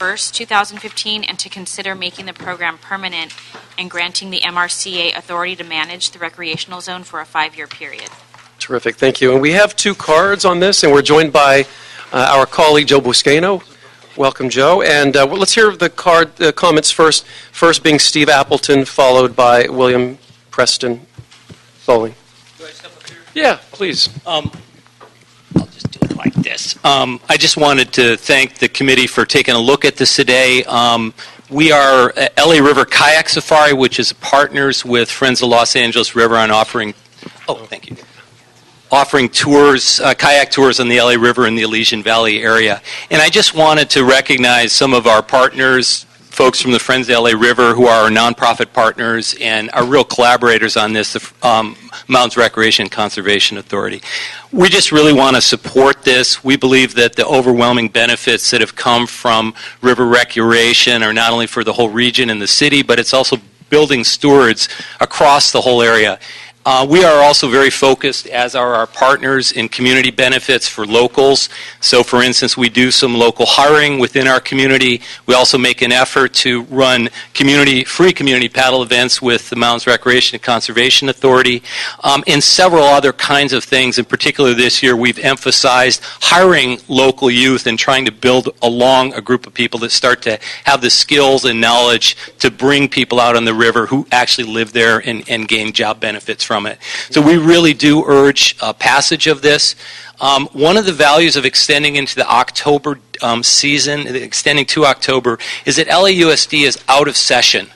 1st, 2015, and to consider making the program permanent and granting the MRCA authority to manage the recreational zone for a five-year period. Terrific, thank you. And we have two cards on this, and we're joined by uh, our colleague Joe Buscaino. Welcome, Joe. And uh, well, let's hear the card uh, comments first. First being Steve Appleton, followed by William Preston Bowling. Yeah, please. Um, I'll just do it like this. Um, I just wanted to thank the committee for taking a look at this today. Um, we are uh, LA River Kayak Safari, which is partners with Friends of Los Angeles River on offering. Oh, thank you. Offering tours, uh, kayak tours on the LA River in the Elysian Valley area. And I just wanted to recognize some of our partners, folks from the Friends of LA River who are our nonprofit partners and are real collaborators on this, the um, Mountains Recreation and Conservation Authority. We just really want to support this. We believe that the overwhelming benefits that have come from river recreation are not only for the whole region and the city, but it's also building stewards across the whole area. Uh, we are also very focused, as are our partners, in community benefits for locals. So, for instance, we do some local hiring within our community. We also make an effort to run community free community paddle events with the Mountains Recreation and Conservation Authority, um, and several other kinds of things. In particular, this year we've emphasized hiring local youth and trying to build along a group of people that start to have the skills and knowledge to bring people out on the river who actually live there and, and gain job benefits from it. So we really do urge uh, passage of this. Um, one of the values of extending into the October um, season, extending to October, is that LAUSD is out of session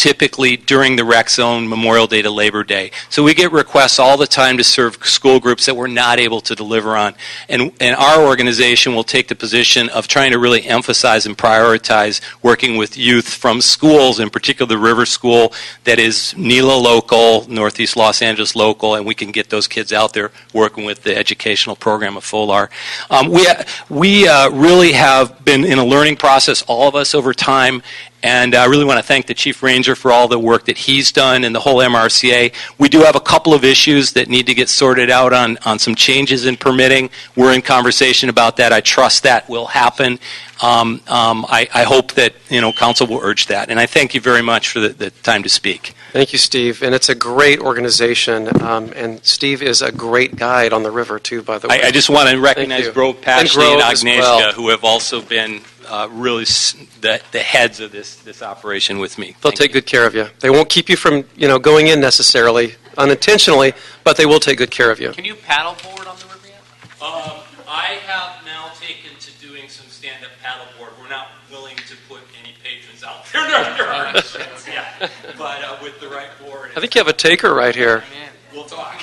typically during the rec zone Memorial Day to Labor Day. So we get requests all the time to serve school groups that we're not able to deliver on. And, and our organization will take the position of trying to really emphasize and prioritize working with youth from schools, in particular the River School that is NELA local, Northeast Los Angeles local, and we can get those kids out there working with the educational program of FOLAR. Um, we we uh, really have been in a learning process, all of us over time, and I really want to thank the Chief Ranger for all the work that he's done and the whole MRCA. We do have a couple of issues that need to get sorted out on, on some changes in permitting. We're in conversation about that. I trust that will happen. Um, um, I, I, hope that you know Council will urge that. And I thank you very much for the, the time to speak. Thank you, Steve. And it's a great organization. Um, and Steve is a great guide on the river, too, by the way. I, I just want to recognize Grove Pashley and, and Agnieszka, well. who have also been uh, really the, the heads of this, this operation with me. They'll Thank take you. good care of you. They won't keep you from you know going in necessarily unintentionally, but they will take good care of you. Can you paddleboard on the river yet? Um, I have now taken to doing some stand-up paddleboard. We're not willing to put any patrons out there. yeah, but uh, with the right board. I think you have a taker right here. We'll talk.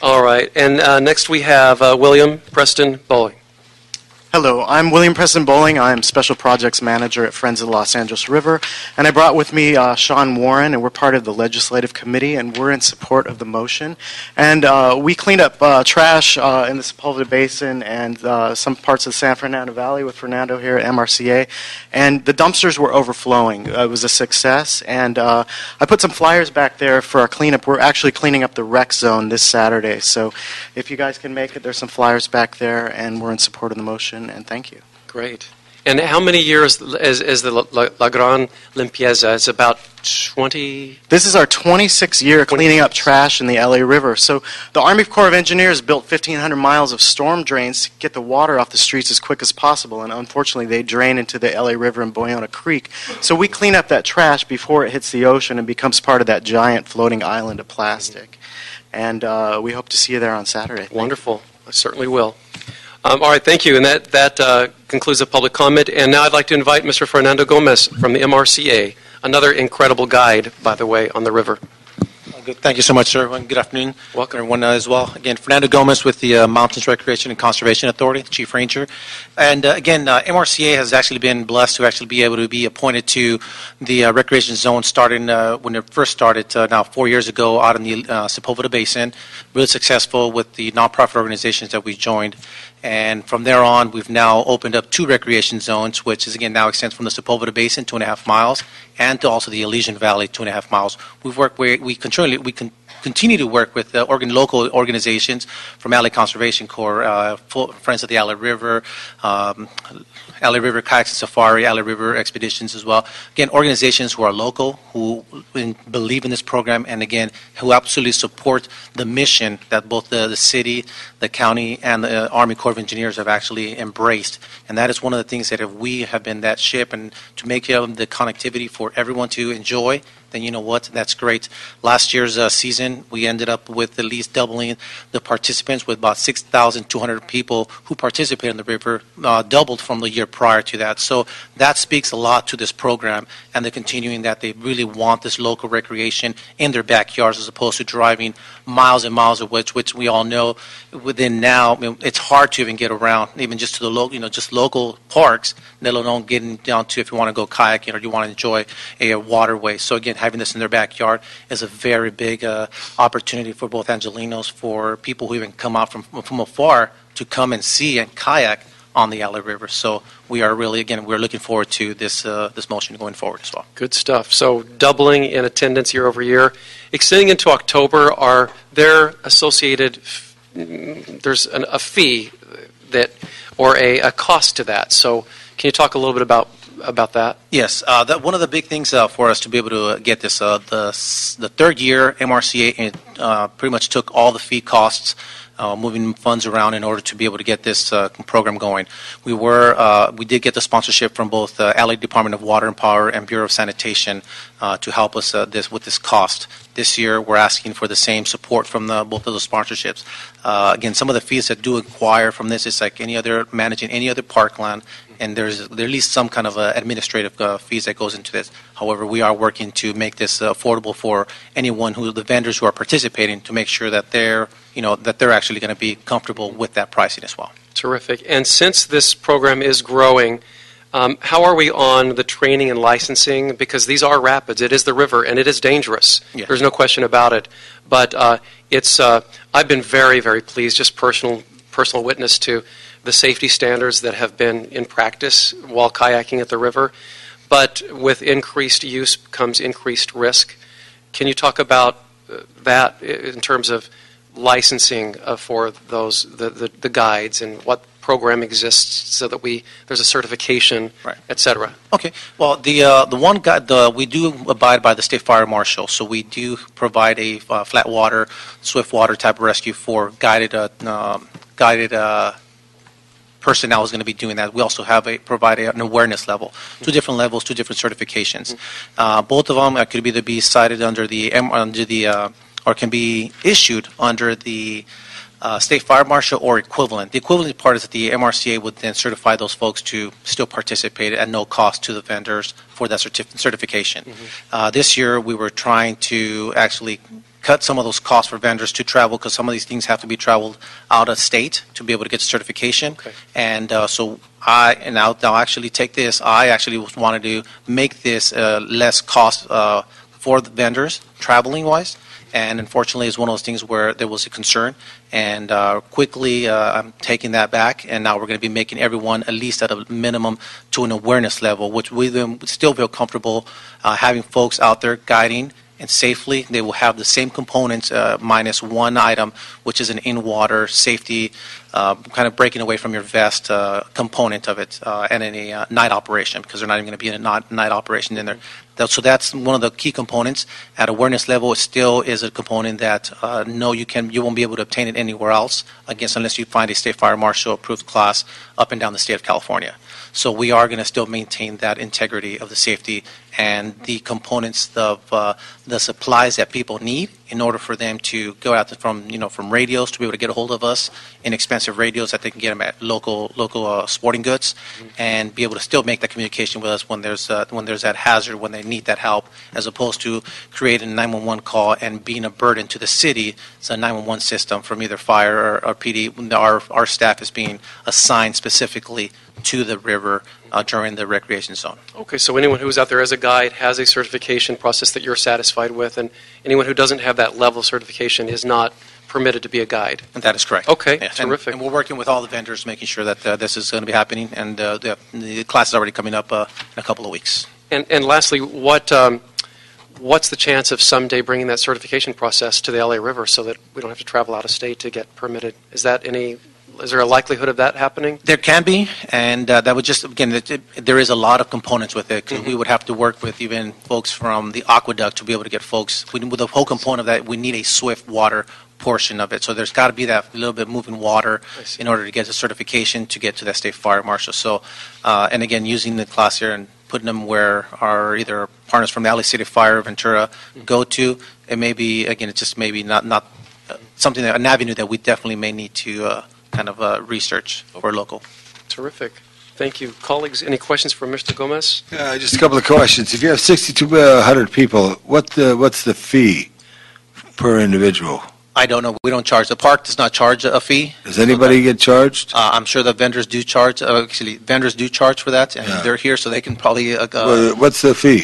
All right, and uh, next we have uh, William Preston Bowling. Hello, I'm William Preston Bowling. I'm Special Projects Manager at Friends of the Los Angeles River. And I brought with me uh, Sean Warren, and we're part of the Legislative Committee, and we're in support of the motion. And uh, we cleaned up uh, trash uh, in the Sepulveda Basin and uh, some parts of the San Fernando Valley with Fernando here at MRCA. And the dumpsters were overflowing. Uh, it was a success. And I put some flyers back there for our cleanup. We're actually cleaning up the rec zone this Saturday. So if you guys can make it, there's some flyers back there, and we're in support of the motion and thank you. Great. And how many years is, is the La, La Gran Limpieza? It's about 20. This is our 26th year cleaning up trash in the LA River. So the Army Corps of Engineers built 1,500 miles of storm drains to get the water off the streets as quick as possible. And unfortunately, they drain into the LA River and Ballona Creek. So we clean up that trash before it hits the ocean and becomes part of that giant floating island of plastic. And uh, we hope to see you there on Saturday. Wonderful. I certainly will. Um, all right, thank you. And that, that uh, concludes the public comment. And now I'd like to invite Mr. Fernando Gomez from the MRCA, another incredible guide, by the way, on the river. Thank you so much, sir. Good afternoon. Welcome. Everyone uh, as well. Again, Fernando Gomez with the uh, Mountains Recreation and Conservation Authority, Chief Ranger. And uh, again, uh, MRCA has actually been blessed to actually be able to be appointed to the uh, recreation zone starting uh, when it first started now four years ago out in the Sepulveda Basin. Really successful with the nonprofit organizations that we joined. And from there on, we've now opened up two recreation zones, which is again now extends from the Sepulveda Basin, two and a half miles, and to also the Elysian Valley, two and a half miles. We've worked where we continually we can continue to work with uh, organ, local organizations from LA Conservation Corps, uh, Friends of the LA River, um, LA River Kayaks and Safari, LA River Expeditions as well. Again, organizations who are local, who believe in this program, and again, who absolutely support the mission that both the, the city, the county, and the Army Corps of Engineers have actually embraced. And that is one of the things that if we have been that ship and to make um, the connectivity for everyone to enjoy, then you know what? That's great. Last year's uh, season, we ended up with at least doubling the participants with about 6,200 people who participated in the river, uh, doubled from the year prior to that. So that speaks a lot to this program and the continuing that they really want this local recreation in their backyards as opposed to driving miles and miles of which, which we all know within now, I mean, it's hard to even get around, even just to the local, you know, just local parks, getting down to if you want to go kayaking or you want to enjoy a waterway. So again, having this in their backyard is a very big uh, opportunity for both Angelinos, for people who even come out from from afar to come and see and kayak on the LA River. So we are really, again, we're looking forward to this uh, this motion going forward as well. Good stuff. So doubling in attendance year over year. Extending into October, are there associated, mm, there's an, a fee that, or a, a cost to that. So can you talk a little bit about, about that? Yes, uh, that one of the big things uh, for us to be able to uh, get this, uh, the the third year MRCA uh, pretty much took all the fee costs, moving funds around in order to be able to get this program going. We were we did get the sponsorship from both the LA Department of Water and Power and Bureau of Sanitation to help us this with this cost. This year, we're asking for the same support from the, both of those sponsorships. Uh, again, some of the fees that do acquire from this is like any other managing any other parkland and there's there at least some kind of uh, administrative uh, fees that goes into this. However, we are working to make this uh, affordable for anyone who the vendors who are participating to make sure that they're you know that they're actually going to be comfortable with that pricing as well. Terrific. And since this program is growing, um, how are we on the training and licensing? Because these are rapids, it is the river, and it is dangerous. Yes. There's no question about it. But uh, it's uh, I've been very, very pleased, just personal personal witness to the safety standards that have been in practice while kayaking at the river. But with increased use comes increased risk. Can you talk about uh, that in terms of licensing uh, for those the, the, the guides and what program exists so that we there's a certification, Right. et cetera? Okay. Well, the uh, the one guy, the we do abide by the state fire marshal, so we do provide a uh, flat water, swift water type of rescue for guided uh, um, guided uh, personnel is going to be doing that. We also have a provide a, an awareness level, two different levels, two different certifications. Uh, both of them uh, could either be cited under the M, under the uh, or can be issued under the uh, state fire marshal or equivalent. The equivalent part is that the MRCA would then certify those folks to still participate at no cost to the vendors for that certif- certification. Uh, this year, we were trying to actually cut some of those costs for vendors to travel because some of these things have to be traveled out of state to be able to get certification. Okay. And uh, so I, and I'll, I'll actually take this, I actually wanted to make this uh, less cost uh, for the vendors, traveling wise. And unfortunately, it's one of those things where there was a concern. And uh, quickly, uh, I'm taking that back. And now we're going to be making everyone at least at a minimum to an awareness level, which we then still feel comfortable uh, having folks out there guiding and safely. They will have the same components uh, minus one item, which is an in-water safety, uh, kind of breaking away from your vest uh, component of it, uh, and any uh, night operation because they're not even going to be in a night, night operation in there. So that's one of the key components. At awareness level, it still is a component that uh, no, you can you won't be able to obtain it anywhere else. I guess unless you find a state fire marshal approved class up and down the state of California. So we are going to still maintain that integrity of the safety and the components of uh, the supplies that people need in order for them to go out from you know from radios to be able to get a hold of us, inexpensive radios that they can get them at local local uh, sporting goods, and be able to still make that communication with us when there's uh, when there's that hazard when they need that help, as opposed to creating a 911 call and being a burden to the city. It's a 911 system from either fire or, or PD. Our our staff is being assigned specifically to the river uh, during the recreation zone. Okay, so anyone who's out there as a guide has a certification process that you're satisfied with, and anyone who doesn't have that level of certification is not permitted to be a guide. And that is correct. Okay, Yes, and- terrific. And we're working with all the vendors, making sure that uh, this is going to be happening, and uh, the, the class is already coming up uh, in a couple of weeks. And, and lastly, what, um, what's the chance of someday bringing that certification process to the LA River so that we don't have to travel out of state to get permitted? Is that any, is there a likelihood of that happening? There can be, and uh, that would just, again, it- it- there is a lot of components with it. 'cause We would have to work with even folks from the aqueduct to be able to get folks, we- with the whole component of that, we need a swift water portion of it. So there's got to be that little bit moving water in order to get the certification to get to that state fire marshal. So, uh, and again, using the class here and putting them where our either partners from the LA City Fire, Ventura, go to, it may be, again, it's just maybe not, not uh, something, that an avenue that we definitely may need to uh, kind of uh, research for local. Terrific. Thank you. Colleagues, any questions for Mr. Gomez? Uh, Just a couple of questions. If you have 6,200 people, what, the- what's the fee per individual? I don't know. We don't charge. The park does not charge a fee. Does anybody get charged? Uh, I'm sure the vendors do charge. Uh, actually, vendors do charge for that, and Yeah. they're here, so they can probably. Uh, uh, Well, What's the fee?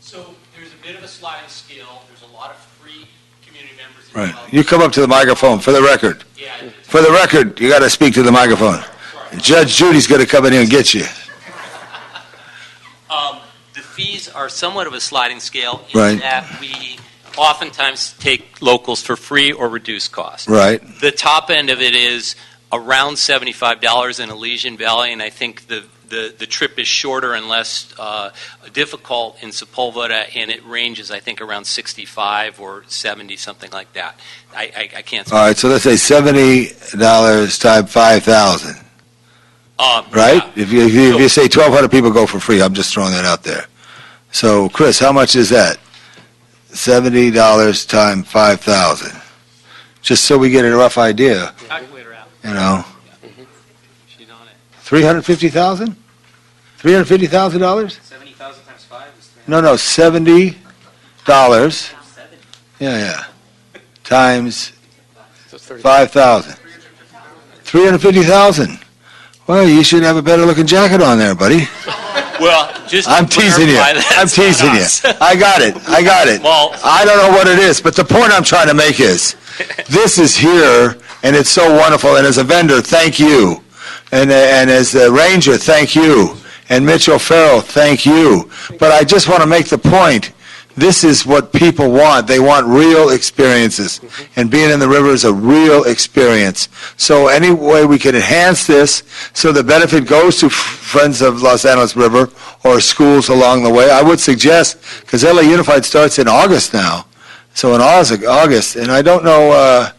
So there's a bit of a sliding scale. There's a lot of free community members. Right. You come up to the microphone, for the record. For the record, you got to speak to the microphone. Judge Judy's going to come in here and get you. Um, the fees are somewhat of a sliding scale in Right. that we oftentimes take locals for free or reduced cost. Right. The top end of it is around $75 in Elysian Valley, and I think the, the, the trip is shorter and less uh, difficult in Sepulveda, and it ranges, I think, around 65 or 70, something like that. I, I, I can't. All right, so let's say $70 times 5,000, Um, right? yeah. If you, if you if you say 1,200 people go for free, I'm just throwing that out there. So, Chris, how much is that? $70 times 5,000. Just so we get a rough idea, Calculator out. you know. She's on it. 350,000? $350,000? 70,000 times 5 is No, no, $70. Yeah, yeah. Times So it's 30 5,000. 350,000. Well, you should have a better looking jacket on there, buddy. Well, just I'm teasing you. I'm teasing you. I got it. I got it. Well- I don't know what it is, but the point I'm trying to make is this is here and it's so wonderful. And as a vendor, thank you. And, and as a ranger, thank you. And Mitch O'Farrell, thank you. But I just want to make the point. This is what people want. They want real experiences. And being in the river is a real experience. So any way we can enhance this so the benefit goes to Friends of Los Angeles River or schools along the way, I would suggest, because LA Unified starts in August now. So in August, and I don't know, uh,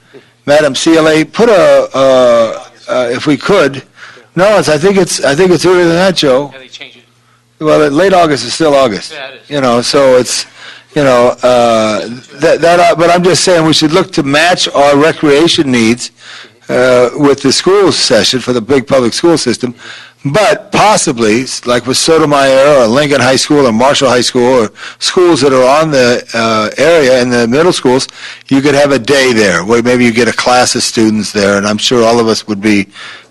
Madam CLA, put a, uh, uh, if we could, no, it's, I think it's, I think it's earlier than that, Joe. Yeah, they change it. Well, late August is still August. Yeah, it is. You know, so it's, you know, uh, that, that, uh, but I'm just saying we should look to match our recreation needs uh, with the school session for the big public school system. But possibly, like with Sotomayor or Lincoln High School or Marshall High School or schools that are on the uh, area in the middle schools, you could have a day there where maybe you get a class of students there, and I'm sure all of us would be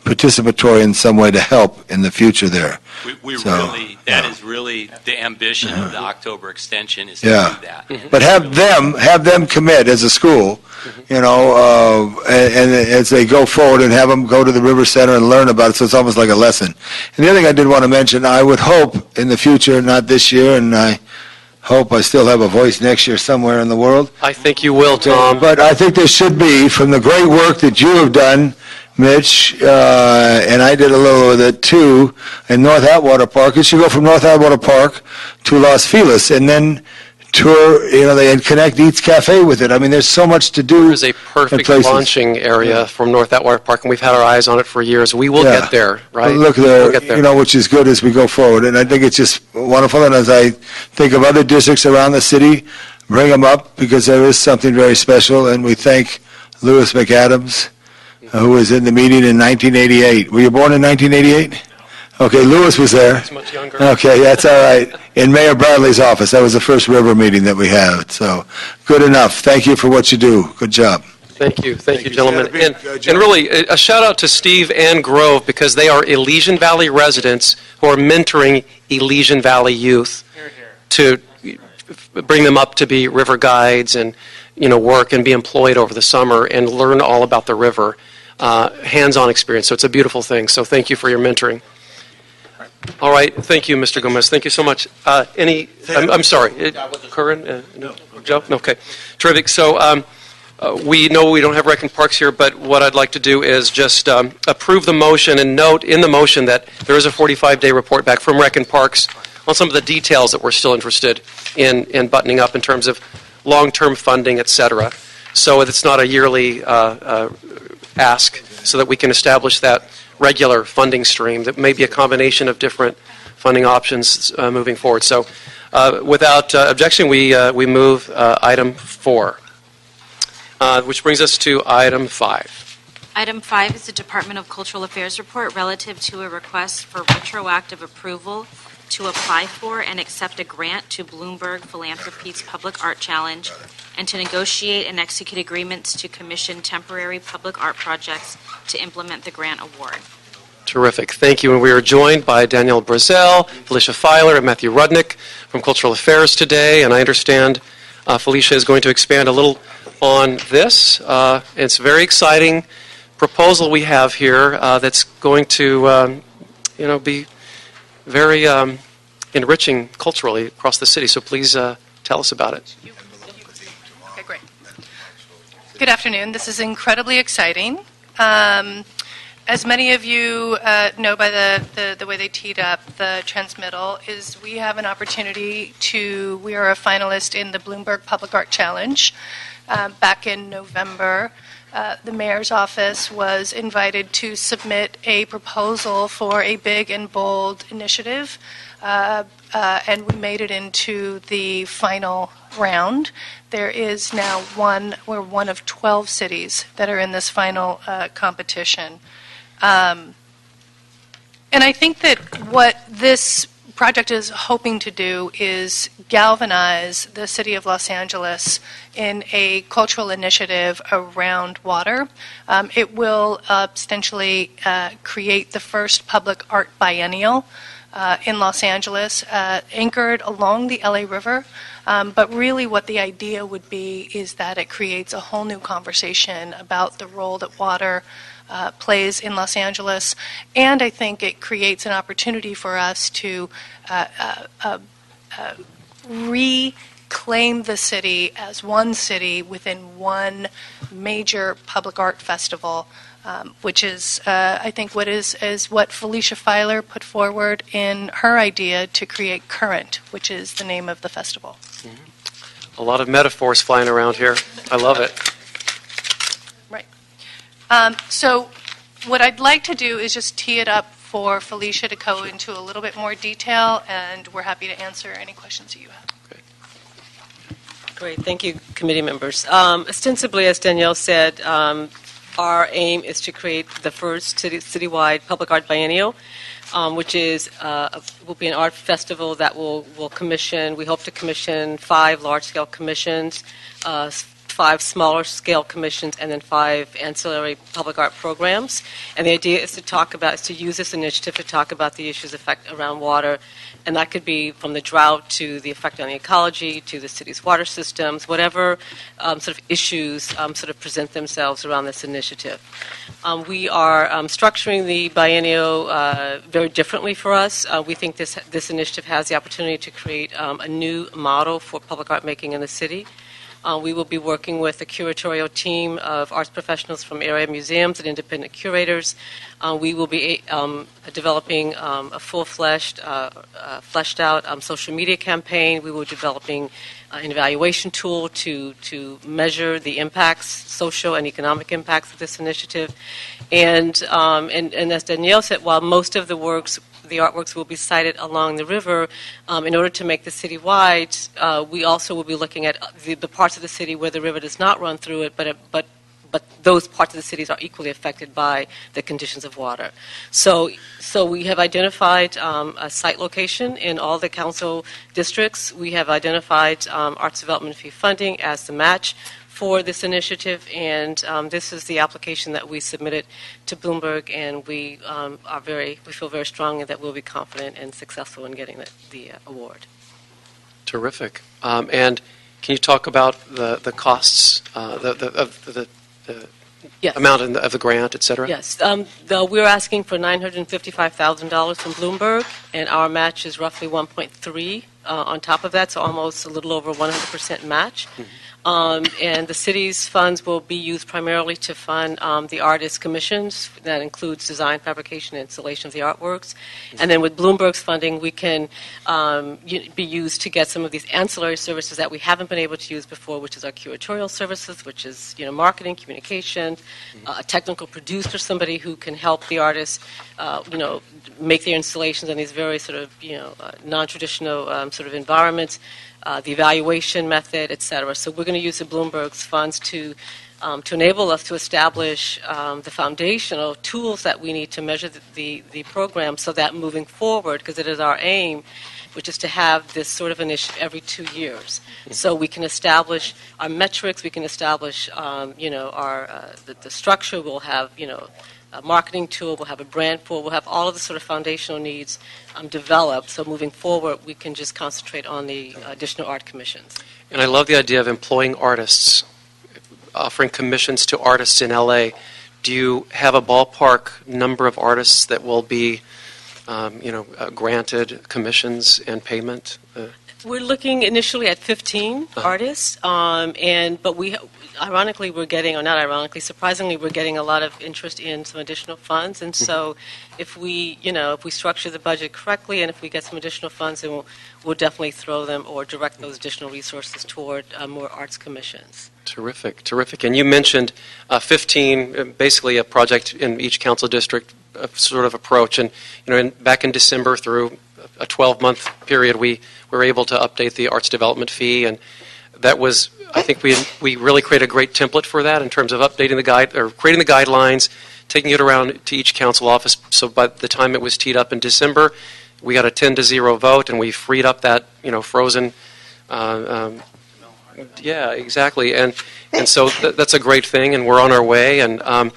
participatory in some way to help in the future there. We, we So, really, that yeah. is really the ambition of the mm-hmm. October extension is to Yeah. do that. Mm-hmm. But have them, have them commit as a school, mm-hmm. you know, uh, and, and as they go forward and have them go to the River Center and learn about it, so it's almost like a lesson. And the other thing I did want to mention, I would hope in the future, not this year, and I hope I still have a voice next year somewhere in the world, I think you will, Tom. but I think there should be, from the great work that you have done, Mitch, uh, and I did a little of it too, in North Atwater Park, it should go from North Atwater Park to Los Feliz, and then tour, you know, they and connect Eats Cafe with it. I mean, there's so much to do. There's a perfect launching area from North Atwater Park, and we've had our eyes on it for years. We will Yeah. get there, right? Look We'll there, get there. you know, which is good as we go forward. And I think it's just wonderful. And as I think of other districts around the city, bring them up because there is something very special. And we thank Lewis MacAdams, who was in the meeting in 1988. Were you born in 1988? Okay, Lewis was there. It's much younger. Okay, that's all right. In Mayor Bradley's office. That was the first river meeting that we had. So, good enough. Thank you for what you do. Good job. Thank you, thank you, you. gentlemen. And, and really, a a shout out to Steve and Grove because they are Elysian Valley residents who are mentoring Elysian Valley youth to bring them up to be river guides and, you know, work and be employed over the summer and learn all about the river, uh, hands-on experience. So it's a beautiful thing. So thank you for your mentoring. All right, thank you, Mr. Gomez. Thank you so much. Uh, Any, I'm I'm sorry, uh, Curren? uh, No, Joe? Okay, terrific. So um, uh, we know we don't have Rec and Parks here, but what I'd like to do is just um, approve the motion and note in the motion that there is a 45-day report back from Rec and Parks on some of the details that we're still interested in in buttoning up in terms of long-term funding, et cetera. So it's not a yearly uh, uh, ask, so that we can establish that regular funding stream that may be a combination of different funding options uh, moving forward. So uh, without uh, objection, we, uh, we move uh, item four, Uh, which brings us to item five. Item five is the Department of Cultural Affairs report relative to a request for retroactive approval to apply for and accept a grant to Bloomberg Philanthropies Public Art Challenge and to negotiate and execute agreements to commission temporary public art projects to implement the grant award. Terrific. Thank you. And we are joined by Danielle Brazell, Felicia Filer, and Matthew Rudnick from Cultural Affairs today. And I understand uh, Felicia is going to expand a little on this. Uh, it's a very exciting proposal we have here uh, that's going to, um, you know, be very um, enriching culturally across the city. So please uh, tell us about it. Okay, great. Good afternoon. This is incredibly exciting. Um, as many of you uh, know by the, the, the way they teed up the transmittal, is we have an opportunity to, we are a finalist in the Bloomberg Public Art Challenge. Uh, back in November, uh, the mayor's office was invited to submit a proposal for a big and bold initiative, uh, uh, and we made it into the final round. There is now one, we're one of 12 cities that are in this final uh, competition. Um, and I think that what this project is hoping to do is galvanize the city of Los Angeles in a cultural initiative around water. Um, it will uh, ostensibly uh, create the first public art biennial uh, in Los Angeles, uh, anchored along the LA River. Um, but really, what the idea would be is that it creates a whole new conversation about the role that water uh, plays in Los Angeles, and I think it creates an opportunity for us to uh, uh, uh, reclaim the city as one city within one major public art festival. Um, which is, uh, I think, what is, is what Felicia Filer put forward in her idea to create Current, which is the name of the festival. A lot of metaphors flying around here. I love it. Um, so, what I'd like to do is just tee it up for Felicia to go into a little bit more detail, and we're happy to answer any questions that you have. Great, thank you, committee members. Um, ostensibly, as Danielle said, um, our aim is to create the first city, citywide public art biennial, um, which is uh, will be an art festival that will will commission. We hope to commission five large scale commissions. Uh, five smaller scale commissions and then five ancillary public art programs. And the idea is to talk about, is to use this initiative to talk about the issues affect around water. And that could be from the drought to the effect on the ecology to the city's water systems, whatever um, sort of issues um, sort of present themselves around this initiative. Um, we are um, structuring the biennial uh, very differently for us. Uh, we think this, this initiative has the opportunity to create um, a new model for public art making in the city. Uh, we will be working with a curatorial team of arts professionals from area museums and independent curators. Uh, we will be um, developing um, a full-fleshed, uh, uh fleshed out um, social media campaign. We will be developing uh, an evaluation tool to, to measure the impacts, social and economic impacts of this initiative. And, um, and, and as Danielle said, while most of the works the artworks will be sited along the river. Um, in order to make the city wide, uh, we also will be looking at the, the, parts of the city where the river does not run through it, but, uh, but but those parts of the cities are equally affected by the conditions of water. So, so we have identified um, a site location in all the council districts. We have identified um, arts development fee funding as the match for this initiative, and um, this is the application that we submitted to Bloomberg, and we um, are very, we feel very strongly that we'll be confident and successful in getting the, the uh, award. Terrific. Um, and can you talk about the, the costs, uh, the, the, of the, the Yes. amount the- of the grant, et cetera? Yes, um, the, we're asking for $955,000 from Bloomberg, and our match is roughly 1.3 uh, on top of that, so almost a little over 100% match. Um, and the city's funds will be used primarily to fund um, the artist commissions. That includes design, fabrication, and installation of the artworks. And then with Bloomberg's funding, we can um, be used to get some of these ancillary services that we haven't been able to use before, which is our curatorial services, which is you know marketing, communication, uh, a technical producer, somebody who can help the artists, uh, you know, make their installations in these very sort of you know uh, non-traditional um, sort of environments, uh, the evaluation method, et cetera. So we're going to use the Bloomberg's funds to um, to enable us to establish um, the foundational tools that we need to measure the, the, the program so that moving forward, because it is our aim, which is to have this sort of initiative every two years. So we can establish our metrics, we can establish, um, you know, our, uh, the, the structure, we'll have, you know, a marketing tool, we'll have a brand pool, we'll have all of the sort of foundational needs um, developed. So moving forward, we can just concentrate on the additional art commissions. And I love the idea of employing artists, offering commissions to artists in LA. Do you have a ballpark number of artists that will be, um, you know, uh, granted commissions and payment? Uh, We're looking initially at 15 Uh-huh. artists, um, and but we, ironically, we're getting, or not ironically, surprisingly, we're getting a lot of interest in some additional funds. And so, if we, you know, if we structure the budget correctly, and if we get some additional funds, then we'll, we'll definitely throw them or direct those additional resources toward uh, more arts commissions. Terrific, terrific. And you mentioned uh, 15, uh, basically a project in each council district uh, sort of approach. And, you know, in, back in December through a 12-month period, we were able to update the arts development fee. And that was, I think we, we really created a great template for that in terms of updating the guide, or creating the guidelines, taking it around to each council office. So by the time it was teed up in December, we got a 10 to 0 vote, and we freed up that, you know, frozen uh, um, yeah, exactly, and and so th- that's a great thing, and we're on our way. And um,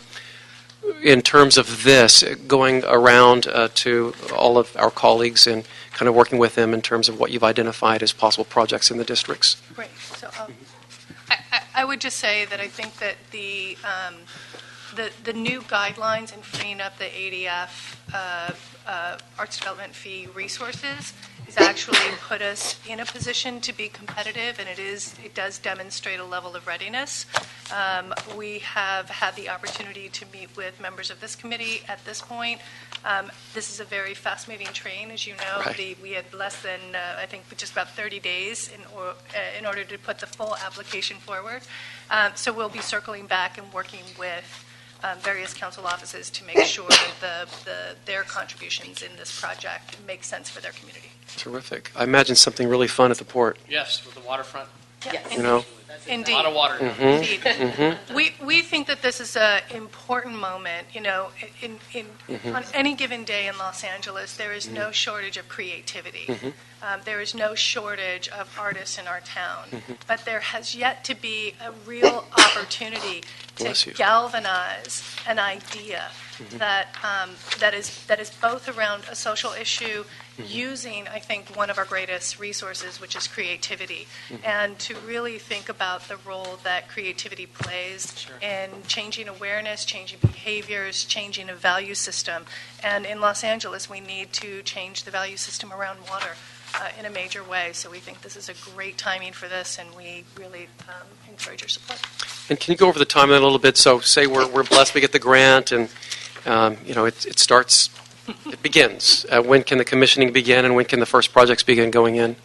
in terms of this, going around uh, to all of our colleagues and kind of working with them in terms of what you've identified as possible projects in the districts. Great. I, would just say that I think that the um, the, the new guidelines in freeing up the ADF uh, uh, arts development fee resources has actually put us in a position to be competitive, and it is it does demonstrate a level of readiness. Um, we have had the opportunity to meet with members of this committee at this point. Um, this is a very fast-moving train, as you know. Right. The, we had less than uh, I think just about 30 days in, or, uh, in order to put the full application forward. Um, so we'll be circling back and working with um, various council offices to make sure that the, the, their contributions in this project make sense for their community. Terrific. I imagine something really fun at the port. Yes, with the waterfront. You know, Indeed. A lot of water. Indeed. Mm-hmm. We, we think that this is an important moment, you know, in, in, Mm-hmm. on any given day in Los Angeles, there is no shortage of creativity. Mm-hmm. Um, There is no shortage of artists in our town. Mm-hmm. But there has yet to be a real opportunity Bless you. to galvanize an idea Mm-hmm. that, um, that is, that is both around a social issue, Mm-hmm. using, I think, one of our greatest resources, which is creativity, Mm-hmm. and to really think about the role that creativity plays in changing awareness, changing behaviors, changing a value system. And in Los Angeles, we need to change the value system around water uh, in a major way. So we think this is a great timing for this, and we really um, encourage your support. and can you go over the timeline a little bit? So, say we're, we're blessed, we get the grant, and um, you know, it, it starts, it begins. Uh, when can the commissioning begin, and when can the first projects begin going in?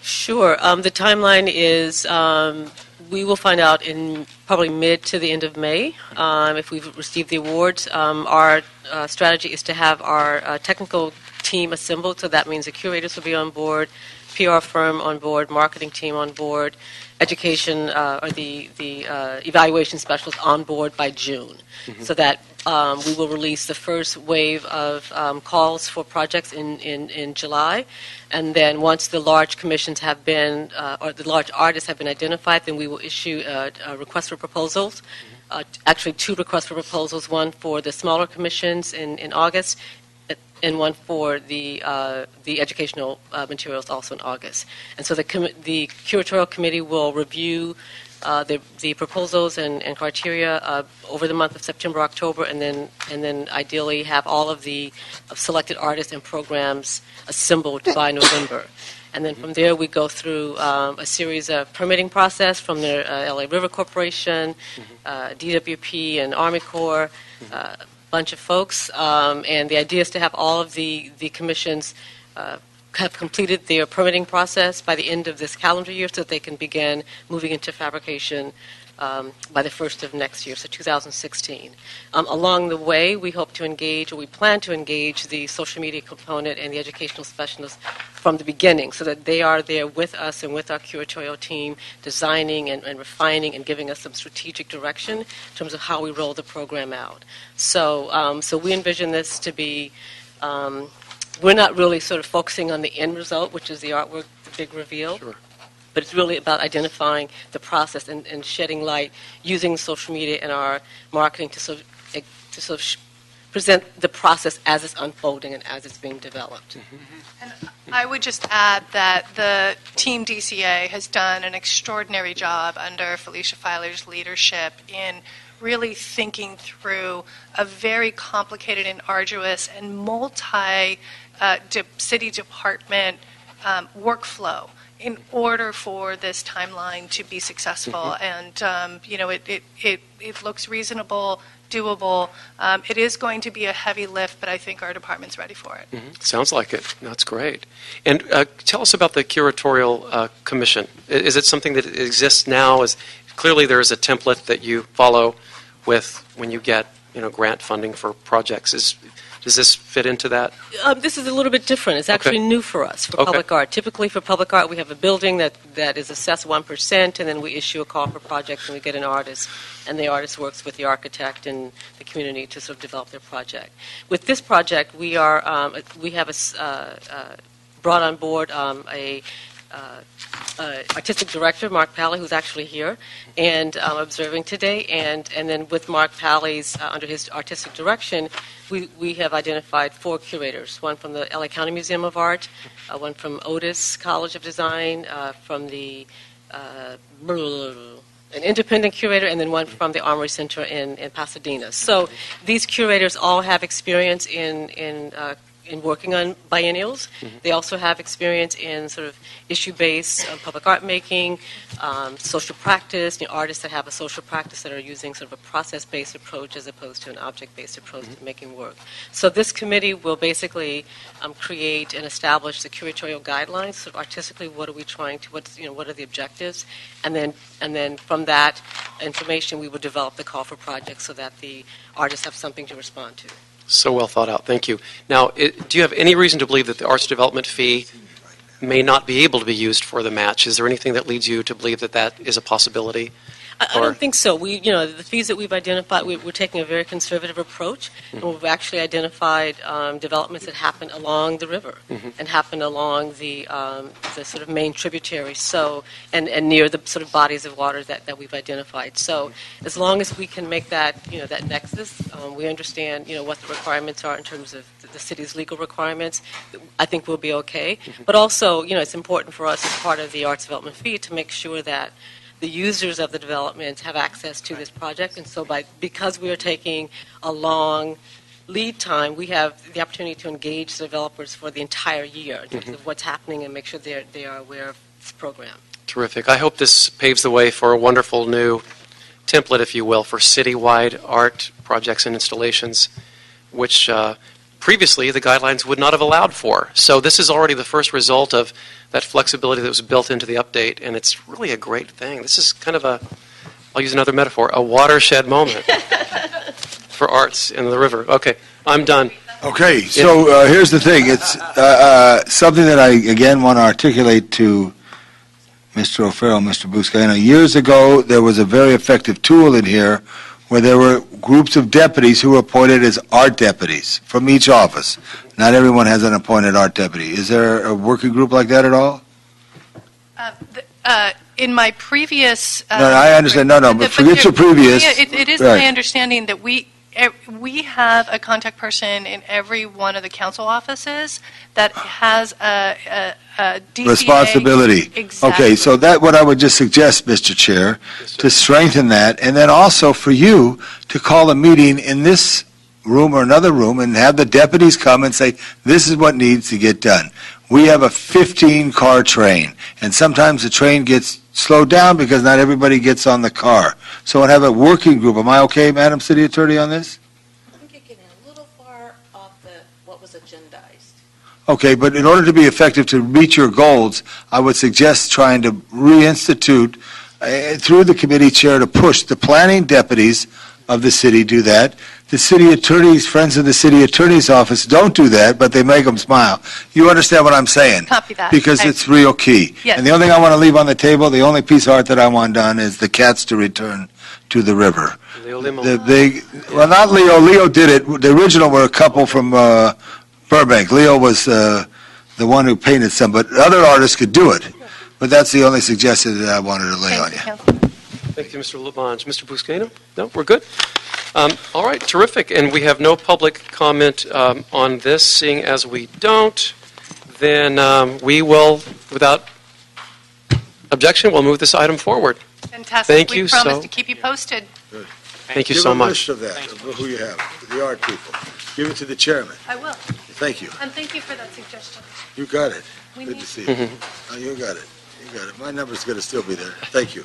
Sure. Um, the timeline is um, we will find out in probably mid to the end of May um, if we've received the awards. Um, our uh, strategy is to have our uh, technical team assembled, so that means the curators will be on board, PR firm on board, marketing team on board, education uh, or the the uh, evaluation specialist on board by June, so that um, we will release the first wave of um, calls for projects in, in, in July. And then once the large commissions have been, uh, or the large artists have been identified, then we will issue a, a request for proposals. Uh, actually, two requests for proposals one for the smaller commissions in, in August, uh, and one for the, uh, the educational uh, materials also in August. And so the, com- the curatorial committee will review uh, the, the proposals and, and criteria uh, over the month of September, October, and then and then ideally have all of the of selected artists and programs assembled by November. And then from there, we go through um, a series of permitting process from the uh, LA River Corporation, uh, DWP, and Army Corps, uh, a bunch of folks. Um, and the idea is to have all of the, the commissions uh, have completed their permitting process by the end of this calendar year so that they can begin moving into fabrication um, by the first of next year, so 2016. Um, along the way, we hope to engage, or we plan to engage, the social media component and the educational specialists from the beginning so that they are there with us and with our curatorial team, designing and, and refining and giving us some strategic direction in terms of how we roll the program out. So, um, so we envision this to be. Um, we're not really sort of focusing on the end result, which is the artwork, the big reveal. Sure. But it's really about identifying the process and, and shedding light, using social media and our marketing to sort of, eh, to sort of sh- present the process as it's unfolding and as it's being developed. And I would just add that the Team DCA has done an extraordinary job under Felicia Filer's leadership in really thinking through a very complicated and arduous and multi uh, de- city department um, workflow in order for this timeline to be successful. And, um, you know, it, it, it, it looks reasonable, doable. Um, it is going to be a heavy lift, but I think our department's ready for it. Mhm. Sounds like it. That's great. And uh, tell us about the curatorial uh, commission. Is it something that exists now? Is clearly there is a template that you follow with when you get you know grant funding for projects. Is does this fit into that? Um, this is a little bit different. It's actually new for us for Okay. public art. Typically, for public art, we have a building that, that is assessed 1%, and then we issue a call for projects, and we get an artist, and the artist works with the architect and the community to sort of develop their project. With this project, we are um, we have a uh, uh, brought on board um, a artistic director, Mark Pally, who's actually here and um, observing today. And, and then with Mark Pally's, uh, under his artistic direction, we, we have identified four curators one from the LA County Museum of Art, uh, one from Otis College of Design, uh, from the uh, an independent curator, and then one from the Armory Center in, in Pasadena. So these curators all have experience in, in uh, in working on biennials. They also have experience in sort of issue-based uh, public art making, um, social practice, you know, artists that have a social practice that are using sort of a process-based approach as opposed to an object-based approach to making work. So this committee will basically um, create and establish the curatorial guidelines. Sort of artistically, what are we trying to? What's you know what are the objectives? And then and then from that information, we will develop the call for projects so that the artists have something to respond to. So well thought out. Thank you. Now, it, do you have any reason to believe that the arts development fee may not be able to be used for the match? Is there anything that leads you to believe that that is a possibility? I, I don't think so. We, you know, the fees that we've identified, we, we're taking a very conservative approach, and we've actually identified um, developments that happen along the river and happen along the um, the sort of main tributaries. So, and, and near the sort of bodies of water that, that we've identified. So, as long as we can make that, you know, that nexus, um, we understand, you know, what the requirements are in terms of the, the city's legal requirements. I think we'll be okay. But also, you know, it's important for us as part of the arts development fee to make sure that the users of the development have access to this project. And so by, because we are taking a long lead time, we have the opportunity to engage the developers for the entire year in terms of what's happening and make sure they're, they are aware of this program. Terrific. I hope this paves the way for a wonderful new template, if you will, for citywide art projects and installations, which uh, previously the guidelines would not have allowed for. So this is already the first result of that flexibility that was built into the update, and it's really a great thing. This is kind of a, I'll use another metaphor, a watershed moment for arts in the river. Okay, I'm done. Okay, so uh, here's the thing. It's uh, uh, something that I, again, want to articulate to Mr. O'Farrell, Mr. Buscaino. Years ago, there was a very effective tool in here where there were groups of deputies who were appointed as art deputies from each office. Not everyone has an appointed art deputy. Is there a working group like that at all? Uh, th- uh, In my previous. uh, No, I understand. No, no, but forget your previous. It it is Right. my understanding that we, we have a contact person in every one of the council offices that has a, a, a DCA. responsibility. Exactly. Okay, so that, what I would just suggest, Mr. Chair, to strengthen that, and then also for you to call a meeting in this room or another room and have the deputies come and say, this is what needs to get done. We have a 15-car train, and sometimes the train gets slowed down because not everybody gets on the car. So I'd have a working group. Am I okay, Madam City Attorney, on this? I think you're getting a little far off the, what was agendized. Okay, but in order to be effective to reach your goals, I would suggest trying to reinstitute, uh, through the committee chair, to push the planning deputies of the city do that. The city attorneys, friends of the city attorney's office don't do that, but they make them smile. You understand what I'm saying? Copy that. Because I- it's real key. Yes. And the only thing I want to leave on the table, the only piece of art that I want done is the cats to return to the river. Leo Limón. The big, well, not Leo. Leo did it. The original were a couple from uh, Burbank. Leo was uh, the one who painted some, but other artists could do it. But that's the only suggestion that I wanted to lay on Thank you. you, Council. Thank you, Mr. LaBonge. Mr. Buscaino? No, we're good? Um, All right, terrific. And we have no public comment um, on this, seeing as we don't, then um, we will, without objection, we'll move this item forward. Fantastic. Thank We you promise so- to keep you posted. Thank you Give so a list much. of that, of who you have, the art people. Give it to the chairman. I will. Thank you. And thank you for that suggestion. You got it. We Good need to see you. Oh, You got it. You got it. My number's going to still be there. Thank you.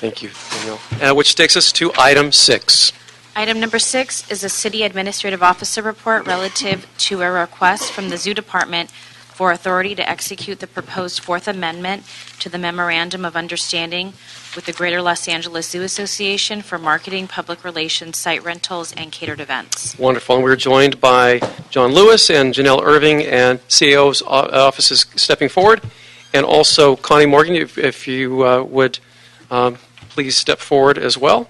Thank you, Daniel. Uh, Which takes us to item six. Item number six is a city administrative officer report relative to a request from the Zoo Department for authority to execute the proposed Fourth Amendment to the Memorandum of Understanding with the Greater Los Angeles Zoo Association for marketing, public relations, site rentals, and catered events. Wonderful. And we're joined by John Lewis and Janelle Irving and CAO's o- offices stepping forward, and also Connie Morgan, if if you uh, would um, please step forward as well.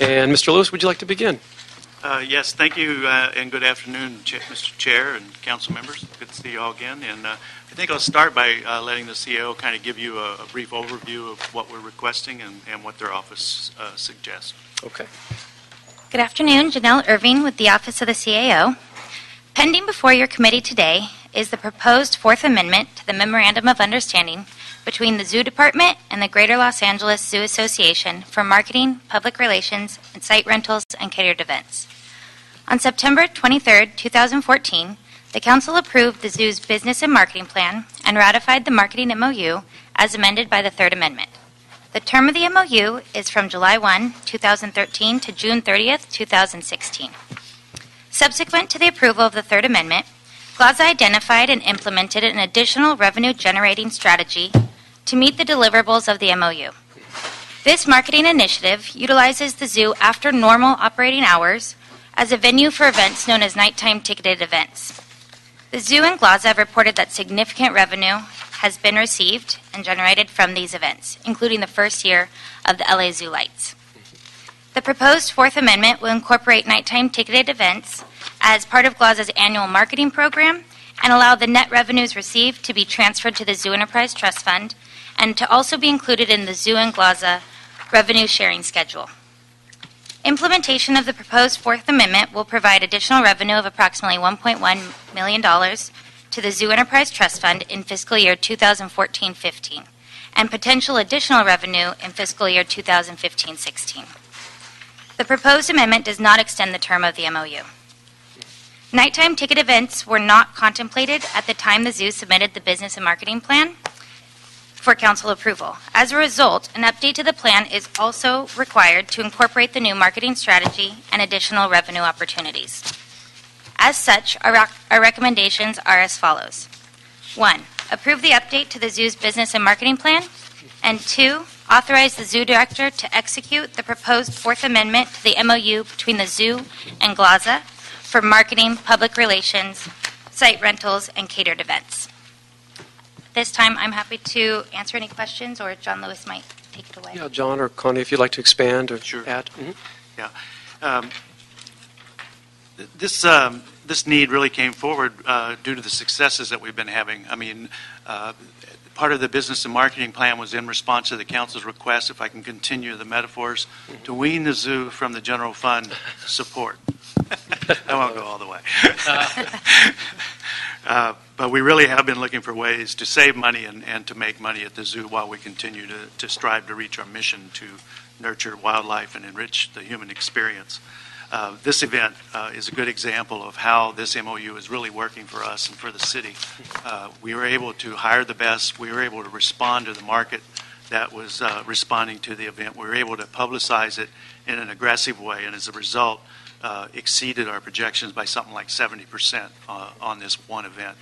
And Mr. Lewis, would you like to begin? Uh, Yes, thank you, uh, and good afternoon, Ch- Mr. Chair and council members. Good to see you all again. And uh, I think I'll start by uh, letting the CEO kind of give you a a brief overview of what we're requesting and and what their office uh, suggests. Okay. Good afternoon, Janelle Irving with the Office of the CAO. Pending before your committee today is the proposed Fourth Amendment to the Memorandum of Understanding between the Zoo Department and the Greater Los Angeles Zoo Association for marketing, public relations, and site rentals and catered events. On September 23, 2014, the Council approved the Zoo's business and marketing plan and ratified the marketing MOU as amended by the Third Amendment. The term of the MOU is from July 1, 2013 to June 30, 2016. Subsequent to the approval of the Third Amendment, Glaza identified and implemented an additional revenue-generating strategy to meet the deliverables of the MOU. This marketing initiative utilizes the zoo after normal operating hours as a venue for events known as nighttime ticketed events. The zoo and Glaza have reported that significant revenue has been received and generated from these events, including the first year of the LA Zoo Lights. The proposed Fourth Amendment will incorporate nighttime ticketed events as part of Glaza's annual marketing program and allow the net revenues received to be transferred to the Zoo Enterprise Trust Fund and to also be included in the Zoo and Glaza revenue sharing schedule. Implementation of the proposed Fourth Amendment will provide additional revenue of approximately $1.1 million to the Zoo Enterprise Trust Fund in fiscal year 2014-15 and potential additional revenue in fiscal year 2015-16. The proposed amendment does not extend the term of the MOU. Nighttime ticket events were not contemplated at the time the zoo submitted the business and marketing plan for council approval. As a result, an update to the plan is also required to incorporate the new marketing strategy and additional revenue opportunities. As such, our, rec- our recommendations are as follows. One, approve the update to the zoo's business and marketing plan. And two, authorize the zoo director to execute the proposed Fourth Amendment to the MOU between the zoo and Glaza for marketing, public relations, site rentals, and catered events. This time, I'm happy to answer any questions, or John Lewis might take it away. Yeah, John or Connie, if you'd like to expand or Sure. add. Mhm. Um, th- This, um, this need really came forward uh, due to the successes that we've been having. I mean, uh, part of the business and marketing plan was in response to the council's request, if I can continue the metaphors, to wean the zoo from the general fund support. I won't go all the way. Uh, But we really have been looking for ways to save money and, and to make money at the zoo while we continue to, to strive to reach our mission to nurture wildlife and enrich the human experience. Uh, This event uh, is a good example of how this MOU is really working for us and for the city. Uh, We were able to hire the best, we were able to respond to the market that was uh, responding to the event. We were able to publicize it in an aggressive way, and as a result, uh, exceeded our projections by something like 70% uh, on this one event.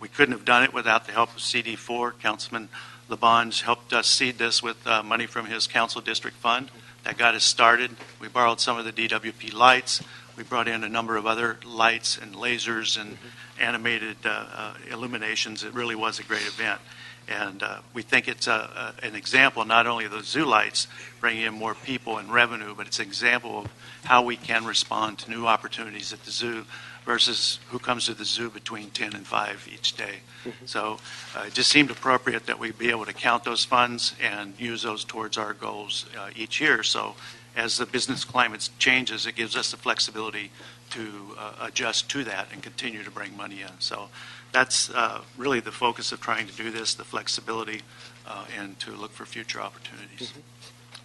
We couldn't have done it without the help of CD4. Councilman LaBonge helped us seed this with money from his council district fund. That got us started. We borrowed some of the DWP lights. We brought in a number of other lights and lasers and animated uh, uh, illuminations. It really was a great event. And uh, we think it's a, a, an example not only of the zoo lights bringing in more people and revenue, but it's an example of how we can respond to new opportunities at the zoo versus who comes to the zoo between 10 and 5 each day. So uh, it just seemed appropriate that we be able to count those funds and use those towards our goals uh, each year. So as the business climate changes, it gives us the flexibility to uh, adjust to that and continue to bring money in. So that's uh, really the focus of trying to do this, the flexibility, uh, and to look for future opportunities.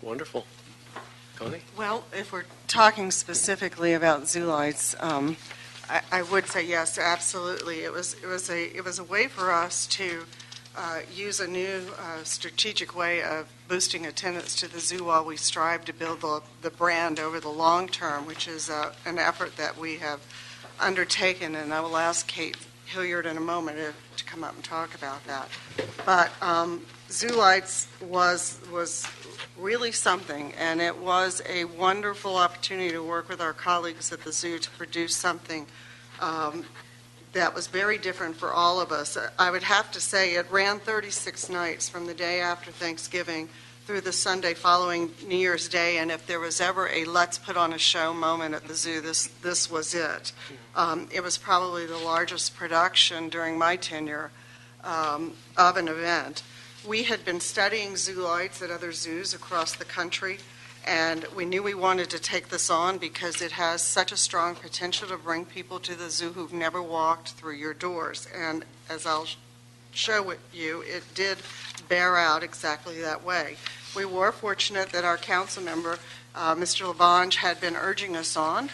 Wonderful. Connie? Well, if we're talking specifically about zoo lights, um, I, I would say yes, absolutely. It was, it was a, it was a way for us to uh, use a new uh, strategic way of boosting attendance to the zoo while we strive to build the, the brand over the long term, which is uh, an effort that we have undertaken, and I will ask Kate Hilliard in a moment to, to come up and talk about that. But um, Zoo Lights was, was really something, and it was a wonderful opportunity to work with our colleagues at the zoo to produce something um, that was very different for all of us. I would have to say it ran 36 nights from the day after Thanksgiving through the Sunday following New Year's Day, and if there was ever a let's put on a show moment at the zoo, this, this was it. Um, it was probably the largest production during my tenure um, of an event. We had been studying zoo lights at other zoos across the country, and we knew we wanted to take this on because it has such a strong potential to bring people to the zoo who've never walked through your doors. And as I'll show you, it did bear out exactly that way. We were fortunate that our council member, uh, Mr. LaBonge, had been urging us on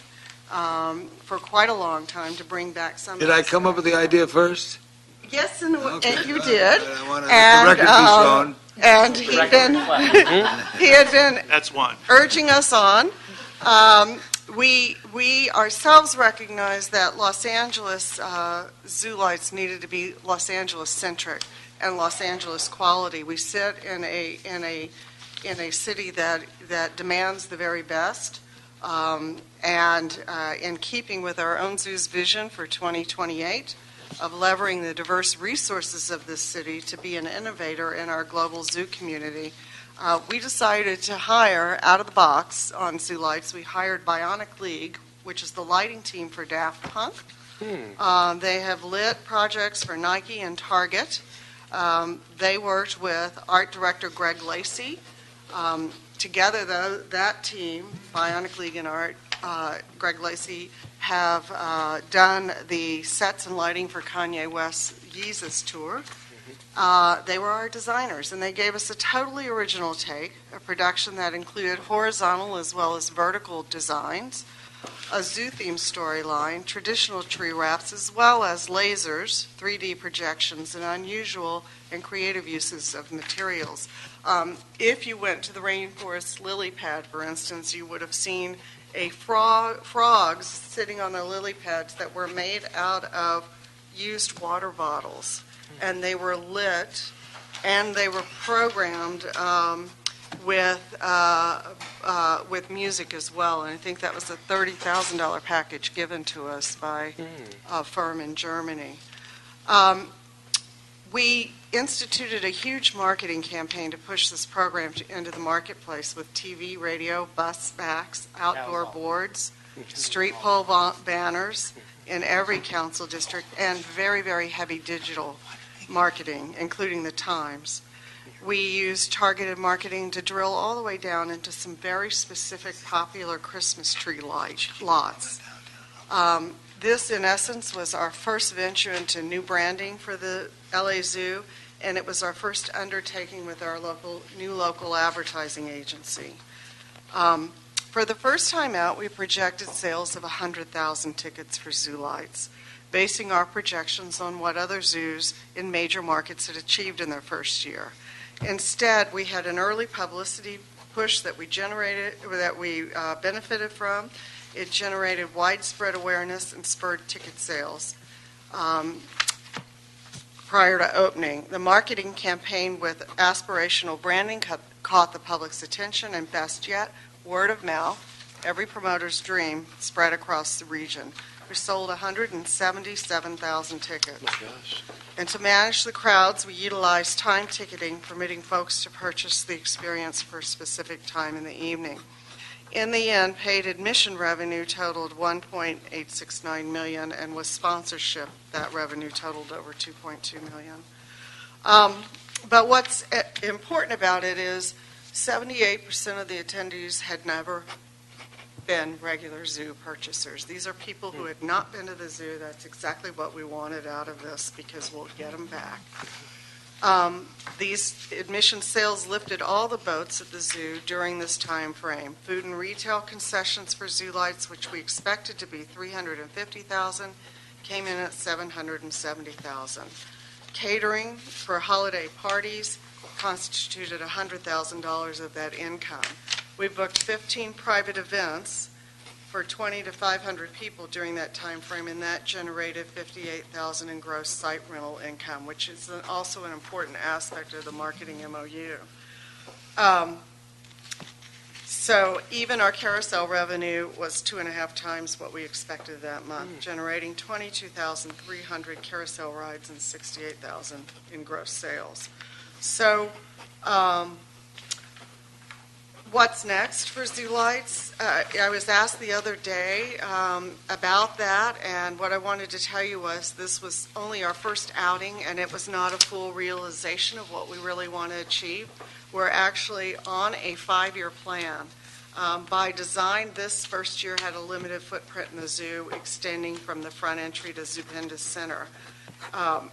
um, for quite a long time to bring back some. Did I come up with the idea first? Yes, and, Okay. and you did. I want the And, record be um, shown. And he'd been, he had been That's one. urging us on. Um, we, we ourselves recognized that Los Angeles uh, zoo lights needed to be Los Angeles centric and Los Angeles quality. We sit in a, in a, in a city that, that demands the very best. Um, and uh, in keeping with our own zoo's vision for 2028 of leveraging the diverse resources of this city to be an innovator in our global zoo community, uh, we decided to hire out of the box on Zoo Lights. We hired Bionic League, which is the lighting team for Daft Punk. Uh, they have lit projects for Nike and Target. Um, they worked with art director Greg Lacey. Um, together, though, that team, Bionic League and Art, uh, Greg Lacey, have uh, done the sets and lighting for Kanye West's Yeezus tour. Uh, they were our designers, and they gave us a totally original take, a production that included horizontal as well as vertical designs, a zoo themed storyline, traditional tree wraps, as well as lasers, 3D projections, and unusual and creative uses of materials. Um, if you went to the rainforest lily pad, for instance, you would have seen a frog, frogs sitting on the lily pads that were made out of used water bottles, and they were lit, and they were programmed um, with uh, uh, with music as well. And I think that was a thirty thousand dollar package given to us by a firm in Germany. Um, we instituted a huge marketing campaign to push this program to, into the marketplace with TV, radio, bus backs, outdoor boards, street pole ba- banners, in every council district and very, very heavy digital marketing, including the Times. We use targeted marketing to drill all the way down into some very specific popular Christmas tree light, lots. Um, this, in essence, was our first venture into new branding for the LA Zoo, and it was our first undertaking with our local, new local advertising agency. Um, for the first time out, we projected sales of 100,000 tickets for Zoo Lights, basing our projections on what other zoos in major markets had achieved in their first year. Instead, we had an early publicity push that we generated, that we uh, benefited from. It generated widespread awareness and spurred ticket sales. Um, prior to opening. The marketing campaign with aspirational branding ca- caught the public's attention, and best yet, word of mouth, every promoter's dream, spread across the region. We sold 177,000 tickets. And to manage the crowds, we utilized time ticketing, permitting folks to purchase the experience for a specific time in the evening. In the end, paid admission revenue totaled 1.869 million, and with sponsorship, that revenue totaled over 2.2 million. Um, But what's eh, important about it is 78% of the attendees had never been regular zoo purchasers. These are people who had not been to the zoo. That's exactly what we wanted out of this, because we'll get them back. Um, These admission sales lifted all the boats at the zoo during this time frame. Food and retail concessions for zoo lights, which we expected to be 350,000, came in at 770,000. Catering for holiday parties constituted $100,000 of that income. We booked 15 private events for 20 to 500 people during that time frame, and that generated 58,000 in gross site rental income, which is an- also an important aspect of the marketing MOU. Um, So even our carousel revenue was two and a half times what we expected that month, generating 22,300 carousel rides and 68,000 in gross sales. So um, what's next for Zoo Lights? Uh, I was asked the other day um, about that, and what I wanted to tell you was this was only our first outing, and it was not a full realization of what we really want to achieve. We're actually on a five-year plan. Um, By design, this first year had a limited footprint in the zoo, extending from the front entry to Zupinda Center. Um,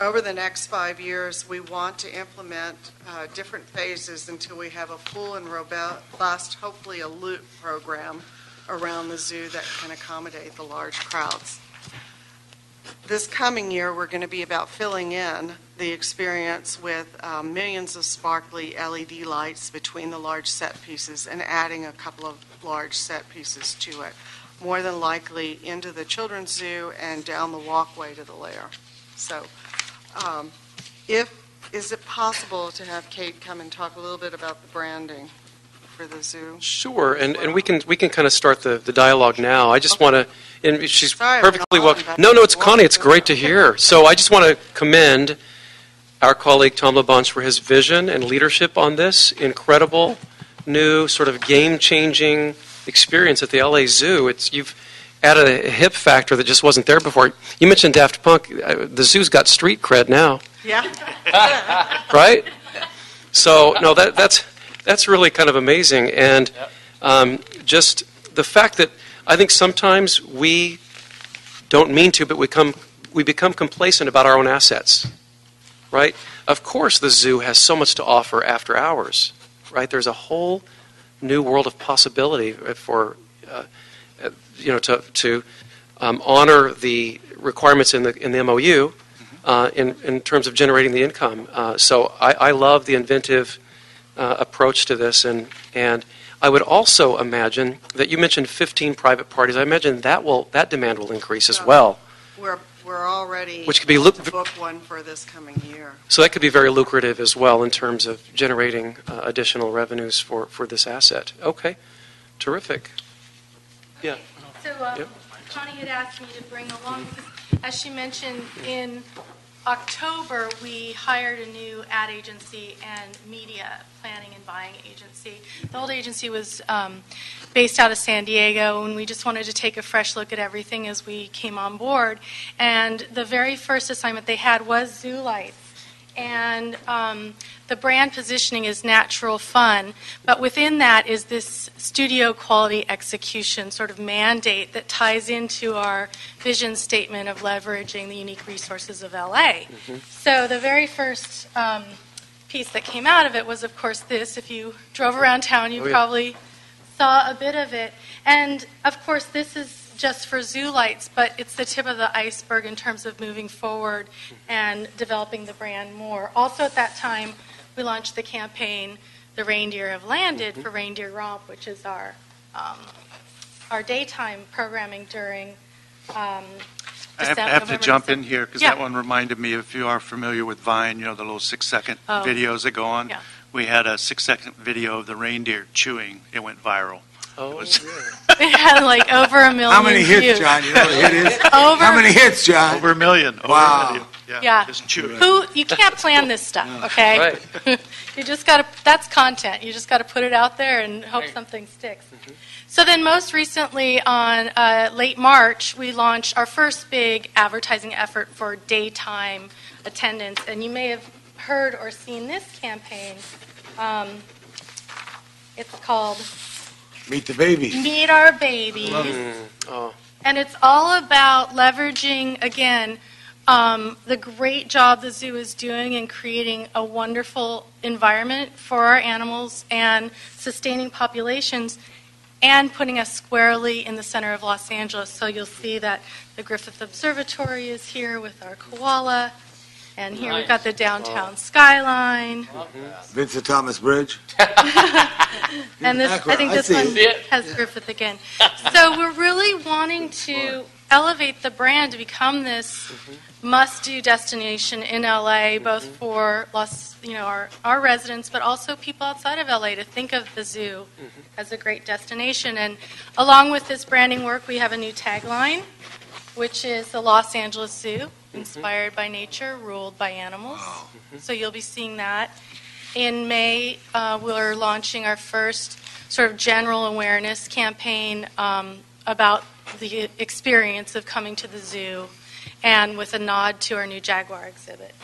over the next five years, we want to implement uh, different phases until we have a full and robust, hopefully a loop program around the zoo that can accommodate the large crowds. This coming year, we're going to be about filling in the experience with um, millions of sparkly LED lights between the large set pieces and adding a couple of large set pieces to it, more than likely into the children's zoo and down the walkway to the lair. So um, If, is it possible to have Kate come and talk a little bit about the branding for the zoo? Sure, and, and we can, we can kind of start the, the dialogue now. I just want to, and she's Sorry, perfectly welcome. No, no, it's. Connie, it's great to hear. So I just want to commend our colleague Tom LaBonge for his vision and leadership on this incredible, new, sort of game-changing experience at the LA Zoo. It's, you've added a hip factor that just wasn't there before. You mentioned Daft Punk. Uh, The zoo's got street cred now Yeah? right? So no, that that's that's really kind of amazing, and um, just the fact that I think sometimes we don't mean to, but we come we become complacent about our own assets, right? Of course, the zoo has so much to offer after hours, right? There's a whole new world of possibility for uh, you know to to um, honor the requirements in the in the MOU uh, in, in terms of generating the income. Uh, so I, I love the inventive uh, approach to this, and and I would also imagine that you mentioned 15 private parties. I imagine that will that demand will increase as well. We're, we're already Which could be look- to book one for this coming year. So that could be very lucrative as well in terms of generating uh, additional revenues for, for this asset. Okay, terrific. Yeah. Yep. Connie had asked me to bring along, as she mentioned, in October, we hired a new ad agency and media planning and buying agency. The old agency was um, based out of San Diego, and we just wanted to take a fresh look at everything as we came on board. And the very first assignment they had was Zoo Lights. And um, the brand positioning is natural fun, but within that is this studio quality execution sort of mandate that ties into our vision statement of leveraging the unique resources of LA. So the very first um, piece that came out of it was, of course, this. If you drove around town, you Oh, yeah. probably saw a bit of it. And of course, this is just for zoo lights, but it's the tip of the iceberg in terms of moving forward and developing the brand more. Also, at that time, we launched the campaign "The Reindeer Have Landed" for Reindeer Romp, which is our um, our daytime programming during. Um, I have, I have to jump in here because Yeah. that one reminded me, if you are familiar with Vine, you know, the little six-second Oh. videos that go on. Yeah. We had a six-second video of the reindeer chewing. It went viral. Oh, was- It had like over a million. How many hits, views. John? You know what hit is? Over. How many hits, John? Over a million. Over Wow. a million. Yeah. Yeah. Just chewing. Who you can't plan this stuff, okay? Right. you just got to. That's content. You just got to put it out there and hope something sticks. So then, most recently, on uh, late March, we launched our first big advertising effort for daytime attendance, and you may have heard or seen this campaign. Um, it's called Meet the babies. Meet Our Babies. Oh, And it's all about leveraging, again, um, the great job the zoo is doing in creating a wonderful environment for our animals and sustaining populations and putting us squarely in the center of Los Angeles. So you'll see that the Griffith Observatory is here with our koala. And here we've got the downtown skyline. Vincent Thomas Bridge. And this, I think I this see one it. has Griffith again. So we're really wanting to elevate the brand to become this must-do destination in LA, both for Los, you know, our, our residents, but also people outside of LA to think of the zoo as a great destination. And along with this branding work, we have a new tagline, which is the Los Angeles Zoo, inspired by nature, ruled by animals. So you'll be seeing that. In May, uh, we're launching our first sort of general awareness campaign um, about the experience of coming to the zoo and with a nod to our new Jaguar exhibit.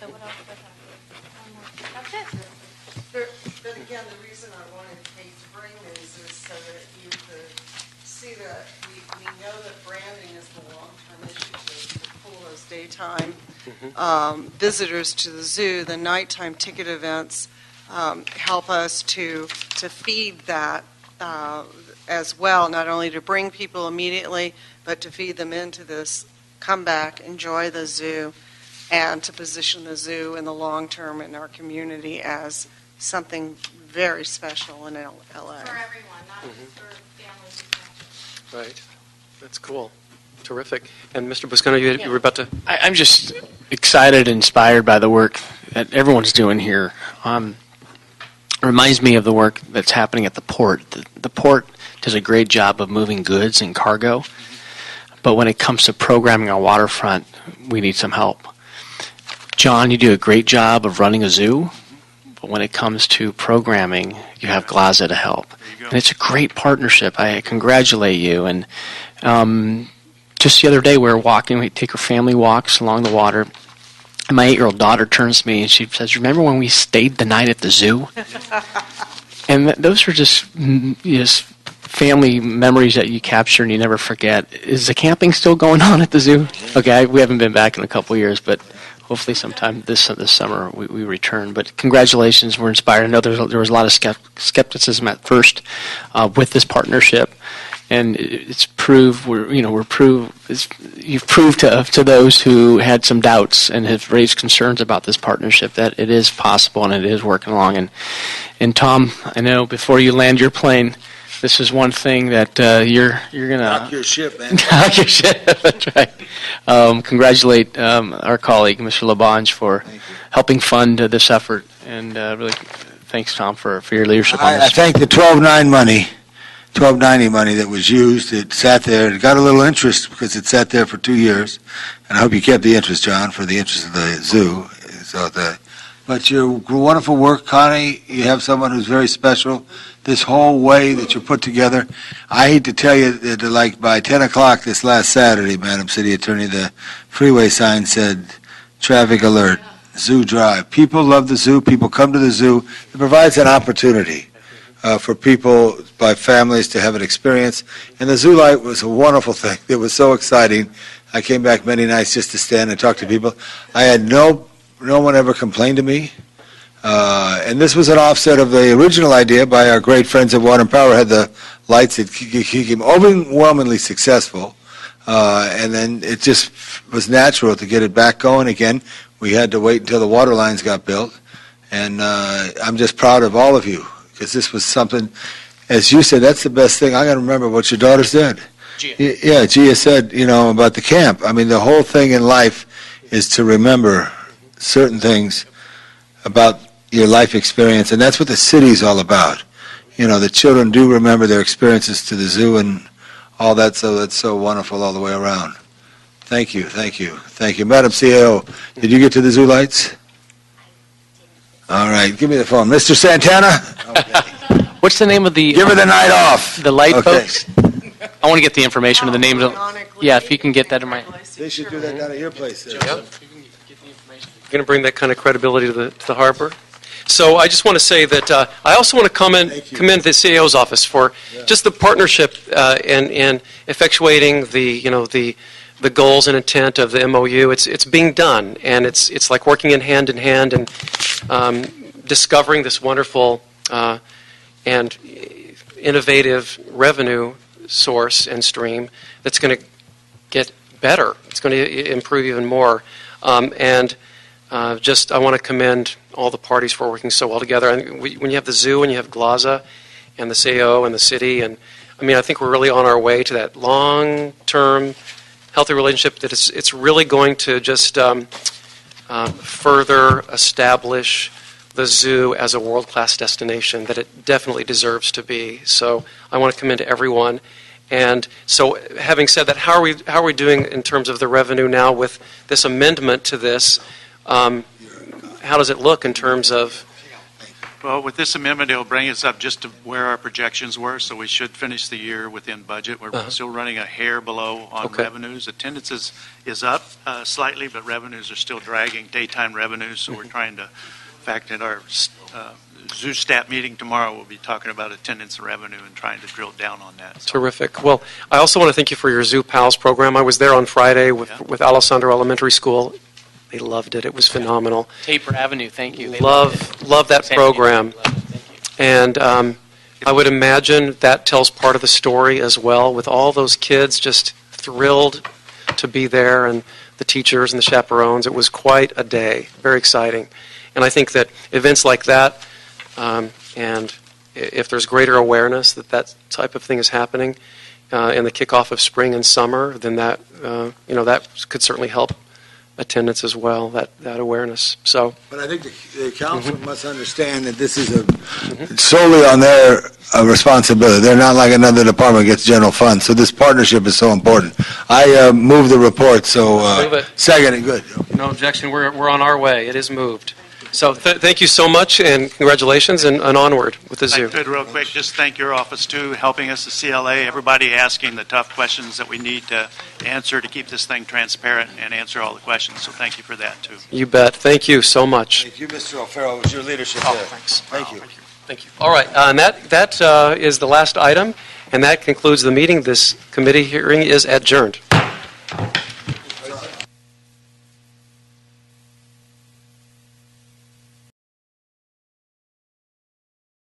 So what else do I have? One more. That's it. But but again, the reason I wanted Kate to bring these is so that you could see that we, we know that branding is the long-term issue to to pull those daytime um, visitors to the zoo. The nighttime ticket events um, help us to, to feed that uh, as well, not only to bring people immediately, but to feed them into this come back, enjoy the zoo, and to position the zoo in the long term in our community as something very special in L- LA. For everyone, not just for families right. That's cool. Terrific. And Mr. Buscaino, you, you were about to. I, I'm just excited, and inspired by the work that everyone's doing here. Um, it reminds me of the work that's happening at the port. The, the port does a great job of moving goods and cargo, but when it comes to programming our waterfront, we need some help. John, you do a great job of running a zoo, but when it comes to programming, you have Glaza to help. And it's a great partnership. I congratulate you. And um, just the other day, we were walking. We take our family walks along the water. And my eight-year-old daughter turns to me and she says, "Remember when we stayed the night at the zoo?" and th- those are just mm, just family memories that you capture and you never forget. Is the camping still going on at the zoo? Okay, I, we haven't been back in a couple years, but hopefully sometime this this summer we, we return. But congratulations, we're inspired. I know there was a lot of skepticism at first uh, with this partnership, and it's proved we're you know we're proved it's, you've proved to to those who had some doubts and have raised concerns about this partnership that it is possible and it is working along. And and Tom, I know before you land your plane. This is one thing that uh, you're you're gonna Knock your ship, man. Knock your shit. That's right. Um, congratulate um, our colleague, Mr. LaBonge, for helping fund uh, this effort, and uh, really thanks, Tom, for, for your leadership on I, I thank the 12-9 money 1290 money that was used. It sat there, it got a little interest because it sat there for two years. And I hope you kept the interest, John, for the interest of the zoo. So the, but your wonderful work, Connie, you have someone who's very special. This whole way that you're put together, I hate to tell you that like by 10 o'clock this last Saturday, Madam City Attorney, the freeway sign said, traffic alert, zoo drive. People love the zoo, people come to the zoo. It provides an opportunity uh, for people, by families, to have an experience. And the zoo light was a wonderful thing. It was so exciting. I came back many nights just to stand and talk to people. I had no, no one ever complained to me. Uh, and this was an offset of the original idea by our great friends at Water and Power had the lights that became overwhelmingly successful. Uh, and then it just was natural to get it back going again. We had to wait until the water lines got built. And uh, I'm just proud of all of you because this was something, as you said, that's the best thing. I got to remember what your daughter said. Gia. Yeah, Gia said, you know, about the camp. I mean, the whole thing in life is to remember certain things about your life experience, and that's what the city's all about. You know, the children do remember their experiences to the zoo and all that, so that's so wonderful all the way around. Thank you, thank you, thank you. Madam CAO, did you get to the zoo lights? All right, give me the phone. Mr. Santana? What's the name of the? Give her the night off. The light Okay. folks? I want to get the information of the names of, yeah, if you can get that in my. They should do that down at your place. there. You're going to bring that kind of credibility to the, to the harbor? So I just want to say that uh, I also want to commend, commend the CAO's office for just the partnership uh, and, and effectuating the, you know, the, the goals and intent of the MOU. It's, it's being done, and it's, it's like working in hand in hand and um, discovering this wonderful uh, and innovative revenue source and stream that's going to get better. It's going to improve even more. Um, and uh, just, I want to commend all the parties for working so well together. And we, when you have the zoo and you have GLAZA and the CAO and the city, and I mean, I think we're really on our way to that long-term healthy relationship that it's, it's really going to just um, um, further establish the zoo as a world-class destination that it definitely deserves to be. So I want to commend everyone. And so, having said that, how are we how are we doing in terms of the revenue now with this amendment to this? Um, how does it look in terms of? Well, with this amendment, it'll bring us up just to where our projections were, so we should finish the year within budget. We're Uh-huh. still running a hair below on Okay. revenues. Attendance is, is up uh, slightly, but revenues are still dragging, daytime revenues, so we're Mm-hmm. trying to, in fact, at our uh, zoo stat meeting tomorrow, we'll be talking about attendance and revenue and trying to drill down on that. So Terrific. Well, I also want to thank you for your Zoo Pals program. I was there on Friday with, Yeah. with Alessandro Elementary School. They loved it. It was phenomenal. Taper Avenue, thank you. They Love, love that San Diego, program. love it, thank you. And um, I would imagine that tells part of the story as well, with all those kids just thrilled to be there and the teachers and the chaperones. It was quite a day, very exciting. And I think that events like that, um, and i- if there's greater awareness that that type of thing is happening uh, in the kickoff of spring and summer, then that, uh, you know, that could certainly help attendance as well, that, that awareness. So, But I think the, the council must understand that this is a, solely on their uh, responsibility. They're not like another department gets general funds, so this partnership is so important. I uh, move the report, so, Move uh, it. second, and good. No objection. We're, we're on our way. It is moved. So th- thank you so much, and congratulations, and, and onward with the If I zoo. could, real quick, just thank your office too, helping us, the CLA, everybody asking the tough questions that we need to answer to keep this thing transparent and answer all the questions. So thank you for that too. You bet. Thank you so much. Thank you, Mr. O'Farrell, it was your leadership Oh, there. thanks. Thank you. Thank you. All right, uh, and that, that uh, is the last item, and that concludes the meeting. This committee hearing is adjourned.